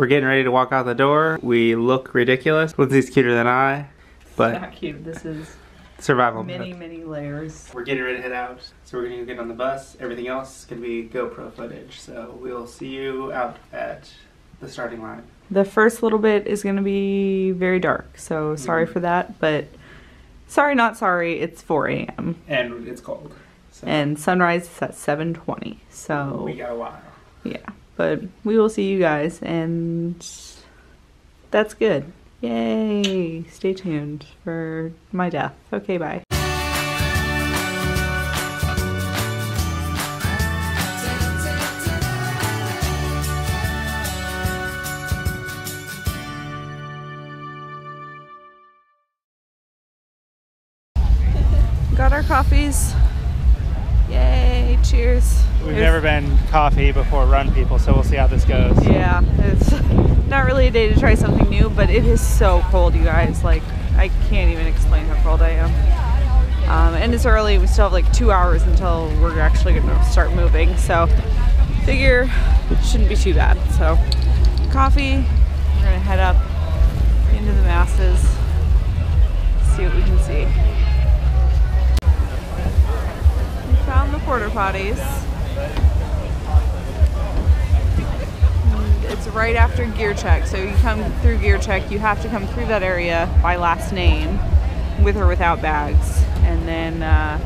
We're getting ready to walk out the door. We look ridiculous. Lyndsay's cuter than I, but Not cute. This is survival many, mode. many layers. We're getting ready to head out, so we're gonna get on the bus. Everything else is gonna be GoPro footage. So we'll see you out at the starting line. The first little bit is going to be very dark, so sorry Mhm. for that, but sorry, not sorry. It's 4 a.m. And it's cold. So and sunrise is at 7:20. So we got a while. yeah, but we will see you guys, and that's good. Yay! Stay tuned for my death. Okay, bye. Got our coffees. Cheers. We've It was- never been coffee before run people, so we'll see how this goes. Yeah, it's not really a day to try something new, but it is so cold, you guys. Like, I can't even explain how cold I am. Um, and it's early. We still have like two hours until we're actually going to start moving. So, figure it shouldn't be too bad. So, coffee. We're going to head up into the masses, see what we can see. Found the porta potties. it's right after gear check. So you come through gear check, you have to come through that area by last name, with or without bags. And then uh,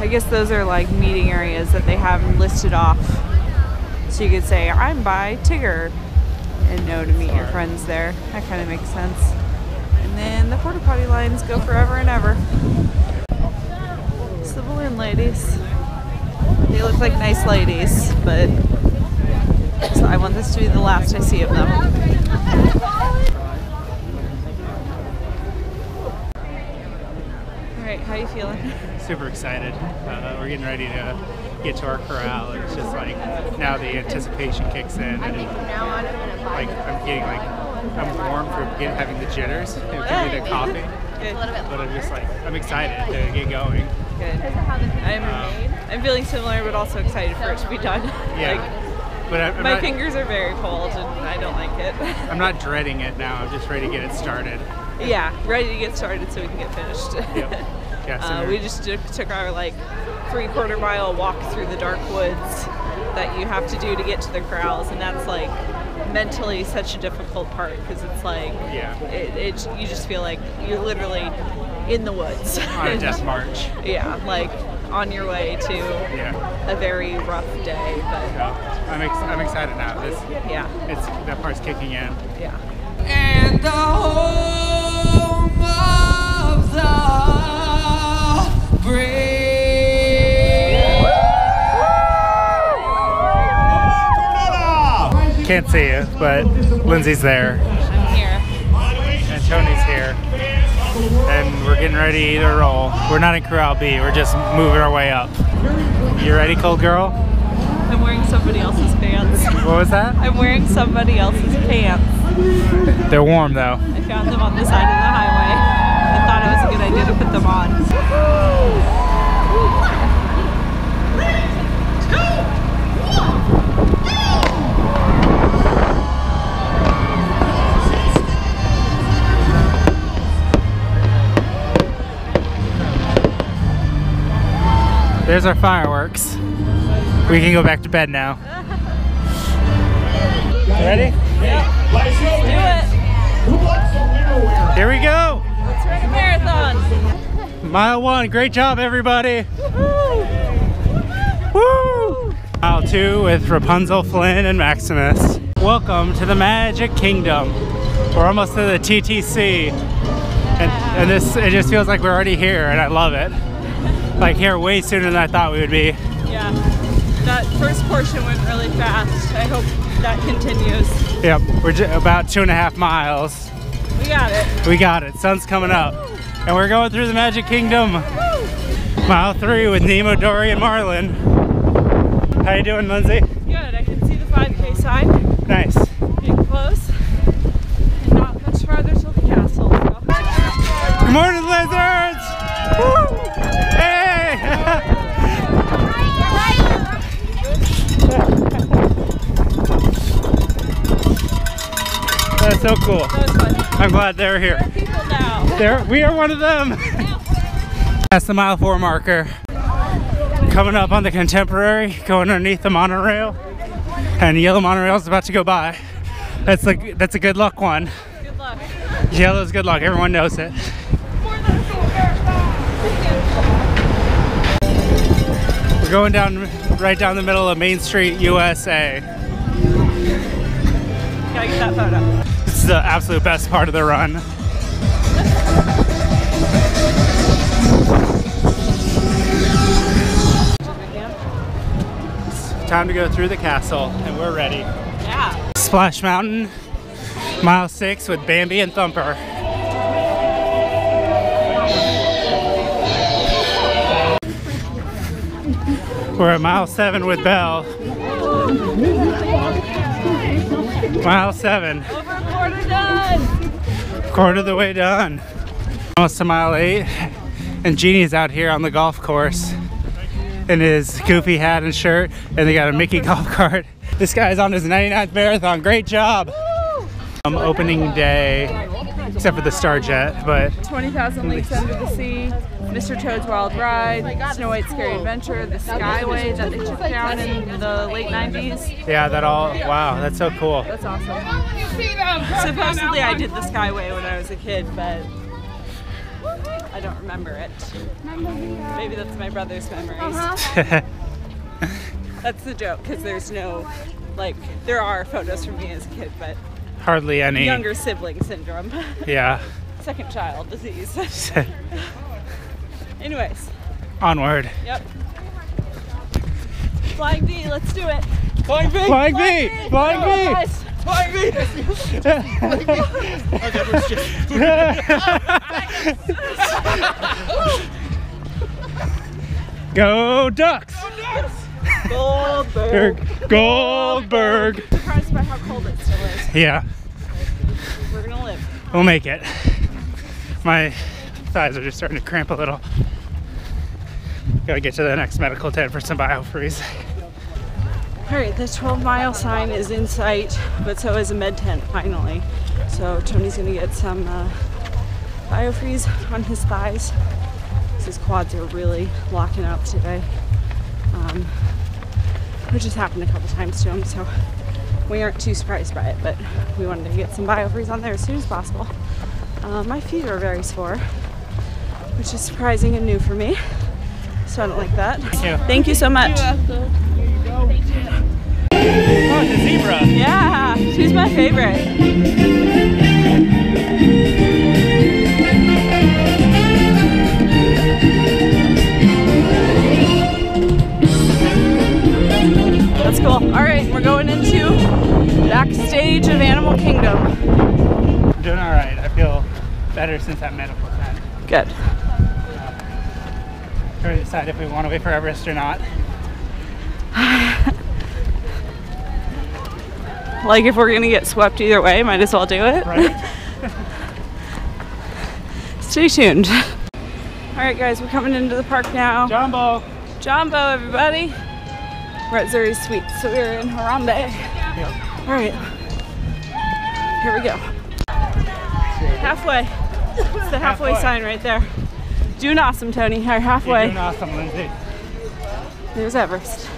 I guess those are like meeting areas that they have listed off. So you could say, I'm by Tigger, and know to meet your friends there. That kind of makes sense. And then the porta potty lines go forever and ever. The balloon ladies. They look like nice ladies, but so I want this to be the last I see of them. All right, how are you feeling? Super excited. Uh, we're getting ready to get to our corral. It's just like now the anticipation kicks in, and like I'm getting like I'm warm from get, having the jitters. It could be the coffee, but I'm just like I'm excited to get going. Good. I'm Um, I'm feeling similar, but also excited for it to be done. Yeah. But I, I'm my not, fingers are very cold, and I don't like it. I'm not dreading it now. I'm just ready to get it started. yeah, ready to get started so we can get finished. Yep. Yeah, Uh, we're- we just took, took our like three quarter mile walk through the dark woods that you have to do to get to the corrals, and that's like mentally such a difficult part because it's like Yeah. it, it you just feel like you're literally in the woods on a death march. yeah, like on your way to Yeah. a very rough day, but So I'm ex- I'm excited now. This yeah, it's that part's kicking in. yeah. and the home of the brave. Can't see you, but Lyndsay's there. And we're getting ready to roll. We're not in Corral B, we're just moving our way up. You ready, cold girl? I'm wearing somebody else's pants. What was that? I'm wearing somebody else's pants. They're warm though. I found them on the side of the highway. I thought it was a good idea to put them on. There's our fireworks. We can go back to bed now. Ready? Do it. Here we go! Let's run a marathon. Mile one, great job everybody! Woo! Mile two with Rapunzel, Flynn, and Maximus. Welcome to the Magic Kingdom. We're almost to the TTC. And, and this, it just feels like we're already here and I love it. Like here way sooner than I thought we would be. Yeah. That first portion went really fast. I hope that continues. Yep, we're j- about two and a half miles. We got it. We got it, sun's coming up. And we're going through the Magic Kingdom. Mile three with Nemo, Dory, and Marlin. How you doing, Lyndsay? Good. I can see the 5K sign. Nice. Getting close. And not much farther till the castle. So. Good morning, lizards! Woo! Hey! So cool. That was fun. I'm glad they're here. People now. There, we are one of them. That's the mile four marker. Coming up on the Contemporary, going underneath the monorail, and the yellow monorail is about to go by. That's like that's a good luck one. Good luck. Yellow's good luck. Everyone knows it. We're going down right down the middle of Main Street, USA. Gotta get that photo. This is the absolute best part of the run. It's time to go through the castle, and we're ready. Yeah. Splash Mountain, mile six with Bambi and Thumper. We're at mile seven with Belle. Mile seven, Over a quarter done. quarter of the way done. Almost to mile eight, and Genie's out here on the golf course in his goofy hat and shirt, and they got a Mickey golf cart. This guy's on his 99th marathon. Great job. Um, opening day, except for the Star Jet, but 20,000 Leagues Under the Sea, Mr. Toad's Wild Ride, Snow White's Scary Adventure, the Skyway that they took down in the late 90s. yeah, that all, wow, that's so cool. That's awesome. Supposedly I did the Skyway when I was a kid, but I don't remember it. Maybe that's my brother's memories. That's the joke, because there's no, like, there are photos from me as a kid, but Hardly any. younger sibling syndrome, Yeah. second child disease. Anyways, Onward. yep. Flying V, let's do it. Flying V! Flying V! Flying V! Guys, Flying V! Go Ducks! Goldberg. Goldberg! Surprised by how cold it still is. Yeah, We're gonna live. we'll make it. My thighs are just starting to cramp a little. Gotta get to the next medical tent for some biofreeze. All right, the 12 mile sign is in sight, but so is a med tent finally. So Tony's gonna get some uh, biofreeze on his thighs. His quads are really locking up today, um, which has happened a couple times to him. So we aren't too surprised by it, but we wanted to get some biofreeze on there as soon as possible. Uh, my feet are very sore, which is surprising and new for me. So I don't like that. Thank you. Thank you so much. Oh, it's a zebra! Yeah, she's my favorite. Backstage of Animal Kingdom. I'm doing alright. I feel better since that medical tent. Good. Uh, trying to decide if we want to wait for Everest or not. Like if we're gonna get swept either way, might as well do it. Right? Stay tuned. All right, guys, we're coming into the park now. Jumbo! Jumbo, everybody. We're at Zuri's Sweets, so we're in Harambe. Yep. All right, here we go. Halfway. It's the halfway, Halfway. sign right there. Doing awesome, Tony. All right, You're halfway. doing awesome, Lyndsay. There's Everest.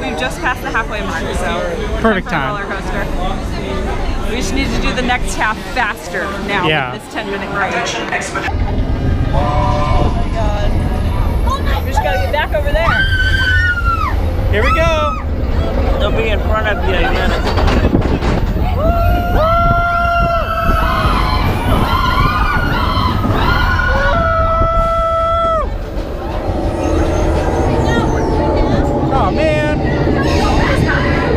We've just passed the halfway mark, so Perfect for a roller time. coaster. We just need to do the next half faster now Yeah. this 10 minute break. Oh my god. We just gotta get back over there. Here we go! They'll be in front of you in minutes. Oh man!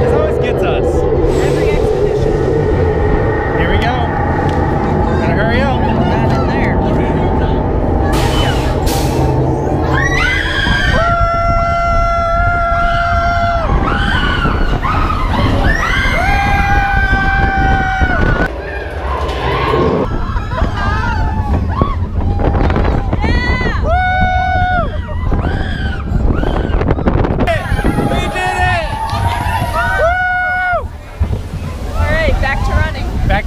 This always gets us. Every expedition. Here we go. Gotta hurry up. That in there.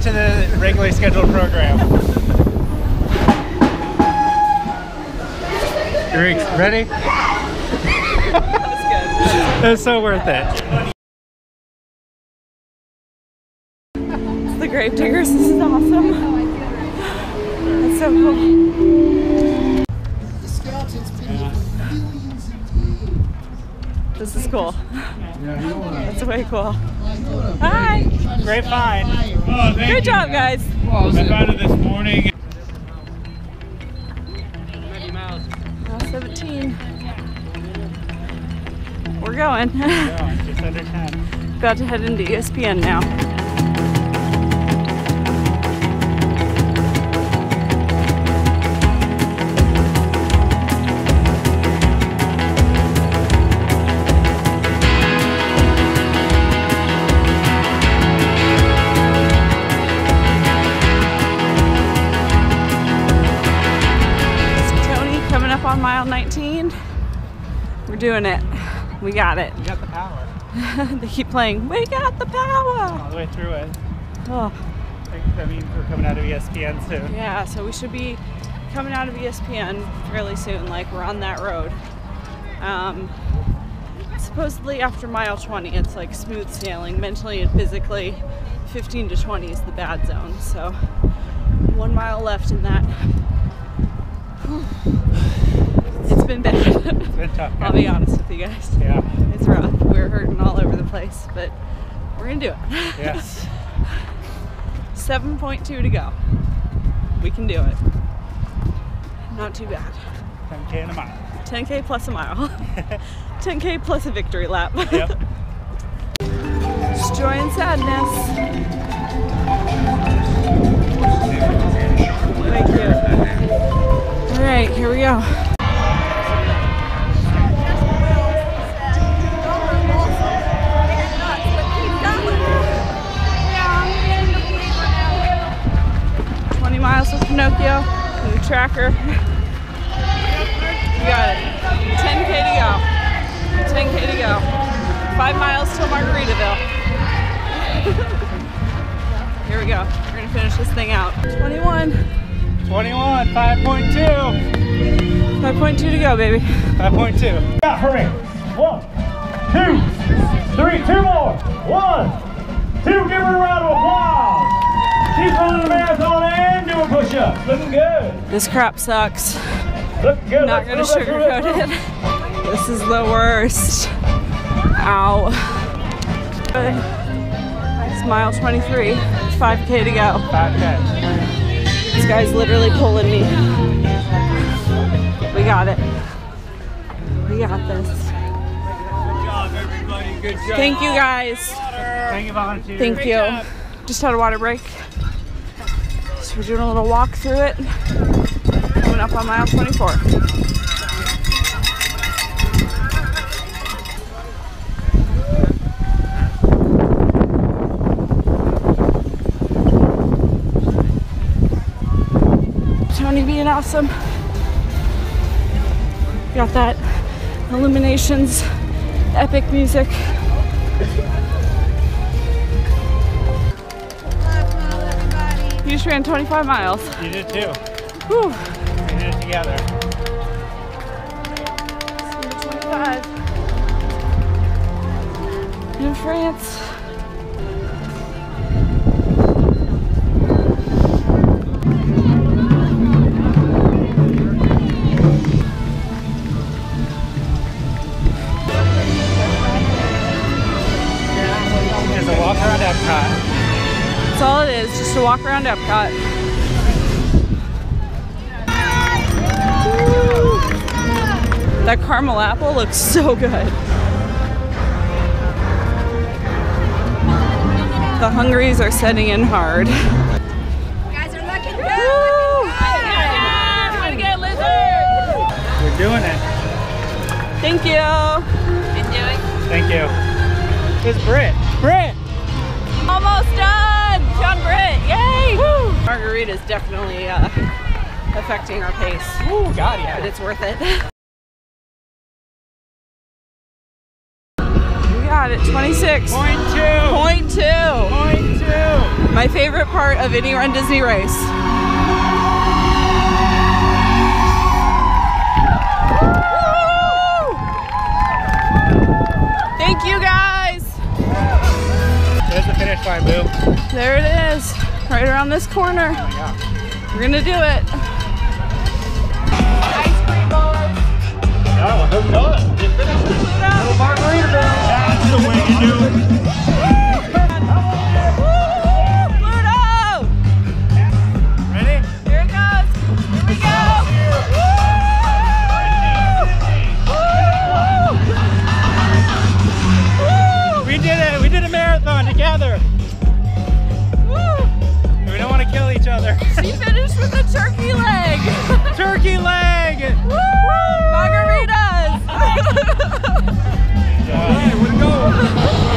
To the regularly scheduled program. Reeks, ready? That's good. It's so worth it. It's the Gravediggers. This is awesome. That's so cool. The skeletons been millions of This is cool. That's way cool. Hi. Great find. Oh, Good job, guys. I found it this morning. Now 17. We're going. Just under 10. About to head into ESPN now. We're doing it. We got it. You got the power they keep playing, We got the power! all the way through it. Oh, I think that means we're coming out of ESPN soon. yeah, so we should be coming out of ESPN fairly soon. Like, we're on that road. Um, supposedly, after mile 20, it's like smooth sailing mentally and physically. 15 to 20 is the bad zone. So, one mile left in that. It's been bad. It's been tough. I'll be honest with you guys. Yeah. It's rough. We're hurting all over the place, but we're gonna do it. Yes. 7.2 to go. We can do it. Not too bad. 10k in a mile. 10k plus a mile. 10k plus a victory lap. Yep. It's joy and sadness. Thank you. All right, here we go. Twenty miles with Pinocchio, tracker. You got it. 10k to go. 10k to go. Five miles till Margaritaville. Here we go. We're gonna finish this thing out. 21. 21, 5.2. 5.2 to go, baby. 5.2. Yeah, hurry. One, two, three, two more. One, two, give her a round of applause. Keep running the marathon and doing push-ups. Looking good. This crap sucks. Looking good. Not gonna Let's go, let's go, let's sugarcoat it. This is the worst. Ow. It's mile 23. 5k to go. 5k. This guy's literally pulling me. We got it. We got this. Good job, everybody. Good job. Thank you guys. Thank you, volunteers. Thank you. Just had a water break. We're doing a little walk through it. Coming up on mile 24. Tony being awesome. Got that Illuminations epic music. Just ran 25 miles. You did too. Whew. We did it together. 25. In France. Is, just to walk around Epcot. Woo. That caramel apple looks so good. The hungries are setting in hard. guys are looking good. Woo. We're doing it. Thank you. Thank you. It's Britt. Britt! Yay! is definitely uh, affecting our pace, Ooh, God, yeah. but it's worth it. We got it, 26. Point two. Point two. Point two. My My favorite part of any Run Disney race. Thank you guys. There's the finish line, Boo. There it is, right around this corner. We're gonna do it. Oh, who knows? You finished it. Little That's the way you do it. Pluto! Ready? Here it goes. Here we go. We did it. We did a marathon together. She finished with a turkey leg. Turkey leg. Margaritas.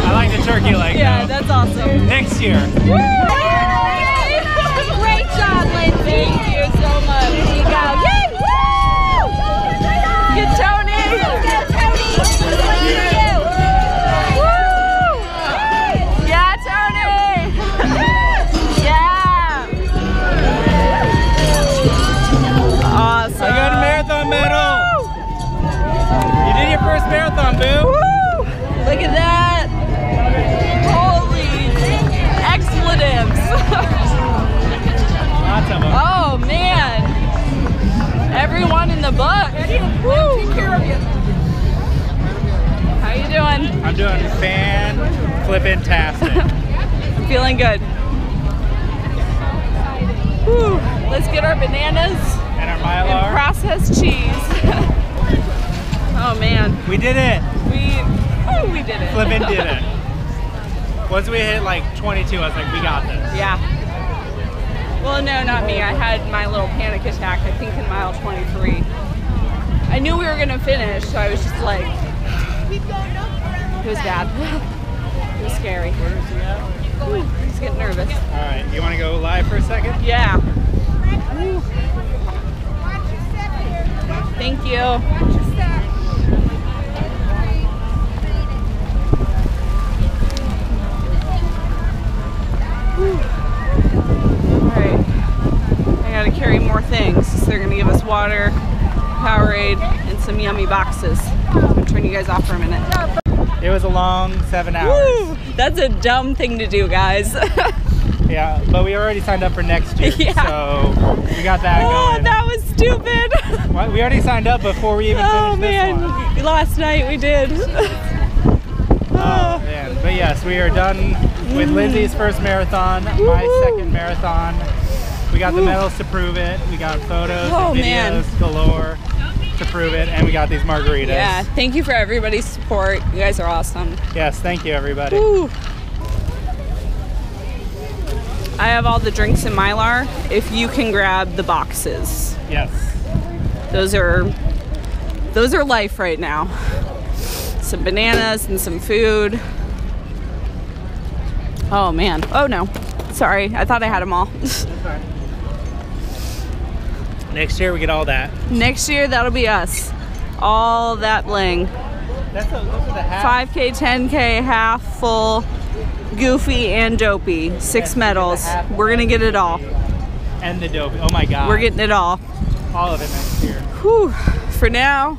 I like the turkey leg. yeah, though. that's awesome. Next year. Great Once we hit like 22, I was like, we got this. Yeah. Well, no, not me. I had my little panic attack, I think, in mile 23. I knew we were going to finish, so I was just like, it was bad. it was scary. Whew, Just getting nervous. All right, you want to go live for a second? Yeah. Whew. Thank you. Alright. I gotta carry more things. So they're gonna give us water, Powerade, and some yummy boxes. I'm gonna turn you guys off for a minute. It was a long seven hours. Woo! That's a dumb thing to do, guys. Yeah, but we already signed up for next year, Yeah. so we got that oh, going. that was stupid. What? We already signed up before we even oh finished man, this one. last night we did. Oh but yes, we are done with Lyndsay's first marathon, my second marathon. We got the medals to prove it. We got photos Oh, and man. videos galore to prove it, and we got these margaritas. Yeah, thank you for everybody's support. You guys are awesome. Yes, thank you everybody. Woo. I have all the drinks in Mylar. If you can grab the boxes, Yes. those are those are life right now. Some bananas and some food. Oh man. Oh no. Sorry, I thought I had them all. Next year we get all that. Next year that'll be us. All that bling. That's a, those are the half. 5K, 10K, half, full, goofy, and dopey. Six Yes, medals. half, We're gonna get it all. and the dopey. Oh my god. We're getting it all. all of it next year. Whew. For now,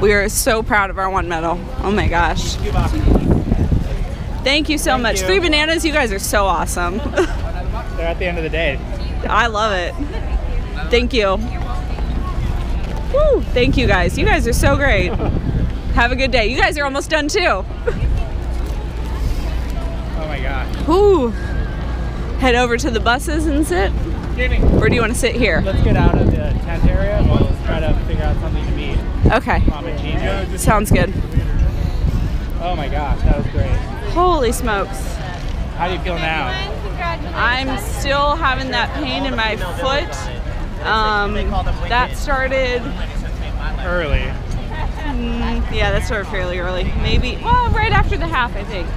we are so proud of our one medal. Oh my gosh. Thank you so Thank much. you. Three bananas, you guys are so awesome. They're at the end of the day. I love it. Thank you. Woo. Thank you guys. You guys are so great. Have a good day. You guys are almost done too. Oh my god. Whew. Head over to the buses and sit. Jamie, Or do you want to sit here? let's get out of the tent area and we'll try to figure out something to meet. Okay. Mama Sounds good. Oh my gosh, that was great. Holy smokes. How do you feel now? I'm still having that pain in my foot. Um, that started, Early. mm, yeah, that started fairly early. Maybe, well, right after the half, I think.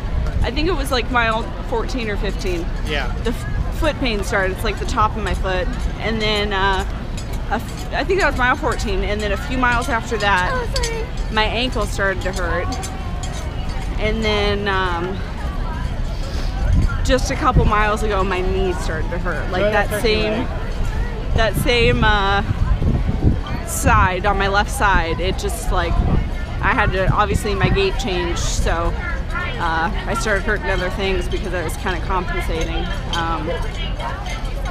I think it was like mile 14 or 15. Yeah. The f- foot pain started. It's like the top of my foot. And then, uh, a f- I think that was mile 14. And then a few miles after that, my ankle started to hurt. And then, um, just a couple miles ago, my knee started to hurt. Like that same, that same uh, side on my left side. It just like I had to obviously my gait changed, so uh, I started hurting other things because I was kind of compensating. Um,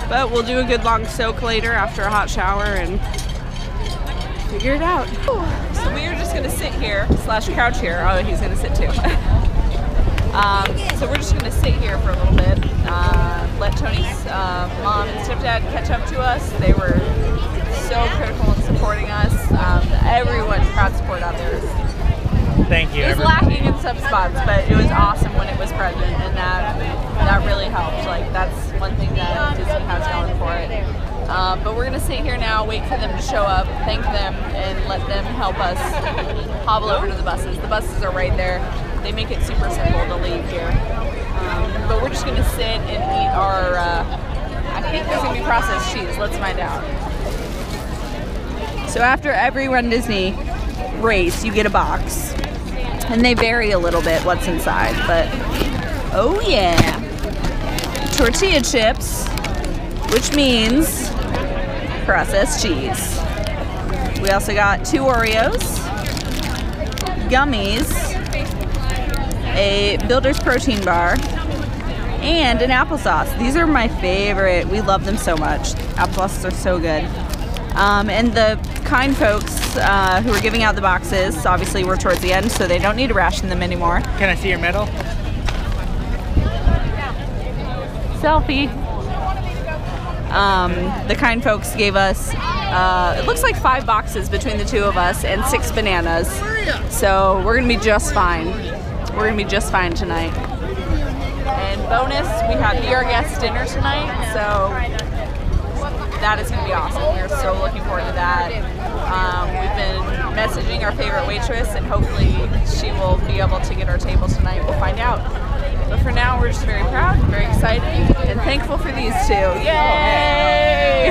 but we'll do a good long soak later after a hot shower and figure it out. So just gonna sit here slash crouch here. Oh, he's gonna sit too. um, so we're just gonna sit here for a little bit. Uh, let Tony's uh, mom and stepdad catch up to us. They were so critical in supporting us. Um, everyone's crowd support out there. Thank you. it was everybody. lacking in some spots, but it was awesome when it was present, and that that really helped. Like that's one thing that Disney has going for it. Um, but we're gonna sit here now, wait for them to show up, thank them, and let them help us hobble over to the buses. The buses are right there. They make it super simple to leave here. Um, but we're just gonna sit and eat our. Uh, I think there's gonna be processed cheese. Let's find out. So after every Run Disney race, you get a box. And they vary a little bit what's inside, but oh yeah. Tortilla chips, which means processed cheese. We also got two Oreos, gummies, a Builder's protein bar, and an applesauce. These are my favorite. We love them so much. Applesauces are so good. Um, and the kind folks uh, who are giving out the boxes, obviously we're towards the end, so they don't need to ration them anymore. Can I see your medal? Selfie. Um, the kind folks gave us, uh, it looks like five boxes between the two of us and six bananas. So we're gonna be just fine. We're gonna be just fine tonight. And bonus, we have Be Our Guest dinner tonight, so that is gonna be awesome. We're so looking forward to that. Um, we've been messaging our favorite waitress, and hopefully she will be able to get our table tonight. We'll find out. But for now, we're just very proud, very excited, and thankful for these two. Yay!